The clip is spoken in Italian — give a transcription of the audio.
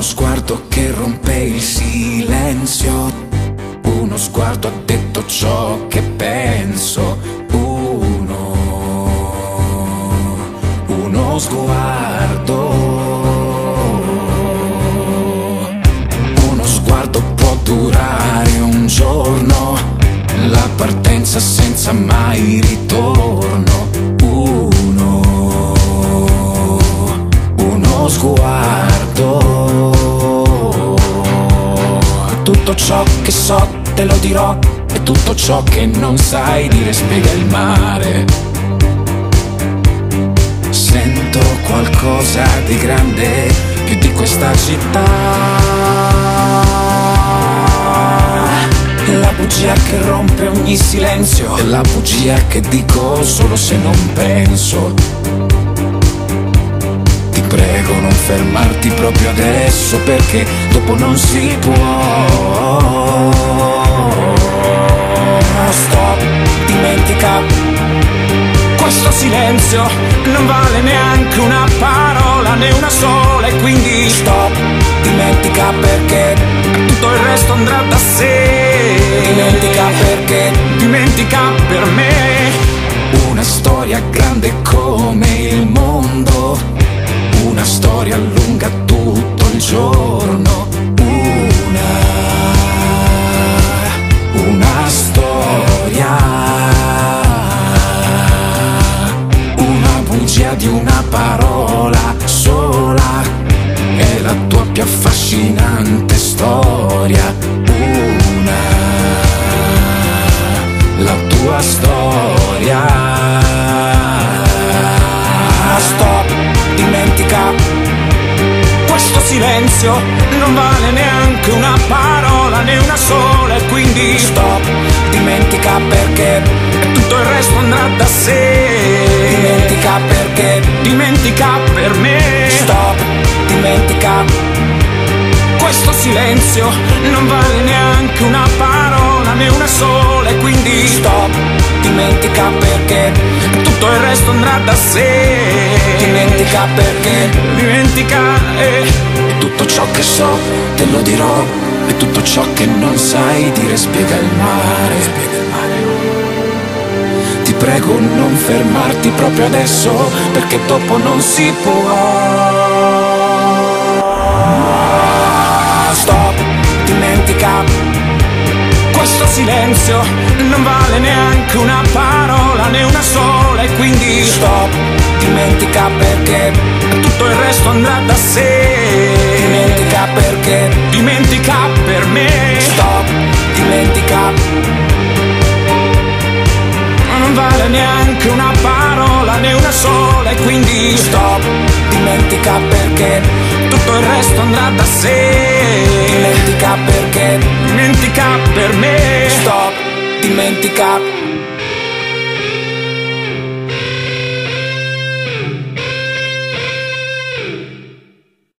Uno sguardo che rompe il silenzio. Uno sguardo ha detto ciò che penso. Uno, uno sguardo. Uno sguardo può durare un giorno. La partenza senza mai ritorno. Tutto ciò che so te lo dirò e tutto ciò che non sai dire spiega il mare. Sento qualcosa di grande più di questa città. La bugia che rompe ogni silenzio. La bugia che dico solo se non penso. Prego non fermarti proprio adesso perché dopo non si può. Stop, dimentica. Questo silenzio non vale neanche una parola, né una sola e quindi stop, dimentica perché tutto il resto andrà da sé. Dimentica perché, dimentica per me. Una storia grande come il mondo, la tua storia. Stop, dimentica questo silenzio non vale neanche una parola, né una sola e quindi stop, dimentica perché tutto il resto andrà da sé. Dimentica perché, dimentica per me. Stop, dimentica. Questo silenzio non vale tutto il resto andrà da sé. Dimentica perché, dimentica e e tutto ciò che so te lo dirò e tutto ciò che non sai dire spiega il mare. Spiega il mare. Ti prego non fermarti proprio adesso perché dopo non si può. Stop, dimentica. Questo silenzio non vale neanche una parola, né una sola e quindi stop, dimentica perché tutto il resto andrà da sé. Dimentica perché, dimentica per me. Stop, dimentica non vale neanche una parola, né una sola e quindi stop, dimentica perché tutto il resto andrà da sé. Dimentica perché, dimentica per me. Stop, dimentica